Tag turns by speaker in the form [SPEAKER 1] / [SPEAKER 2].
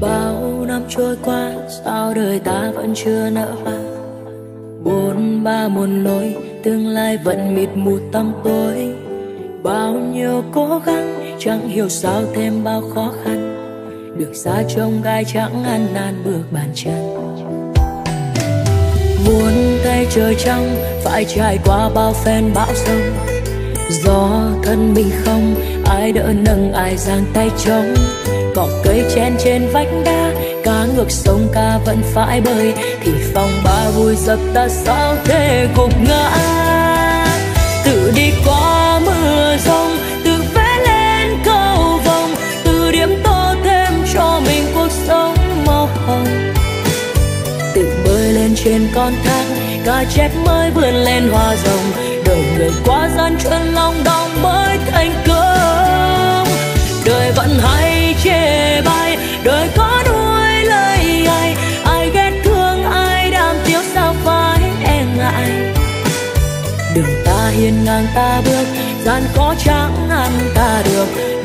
[SPEAKER 1] bao năm trôi qua, sao đời ta vẫn chưa nở hoa? Bốn ba muôn lối, tương lai vẫn mịt mù tăm tối. Bao nhiêu cố gắng, chẳng hiểu sao thêm bao khó khăn. Được xa trông gai chẳng ăn nan bước bàn chân. Muốn thấy trời trong, phải trải qua bao phen bão sông gió thân mình không, ai đỡ nâng ai giang tay trống. Cỏ cây chen trên vách đá, cá ngược sông ca vẫn phải bơi. Thì phòng ba vui dập ta sao thế gục ngã? Tự đi qua mưa rông, tự vẽ lên cầu vồng, tự điểm tô thêm cho mình cuộc sống màu hồng. Tự bơi lên trên con thác cá chép mới vươn lên hoa rồng. Đời người quá lan truân lòng đong mới thành công. Đời vẫn hay chê bai, đời có đuôi lời ai ai ghét thương, ai đang tiếc sao phải e ngại. Đường ta hiên ngang ta bước, gian khó chẳng ngăn ta được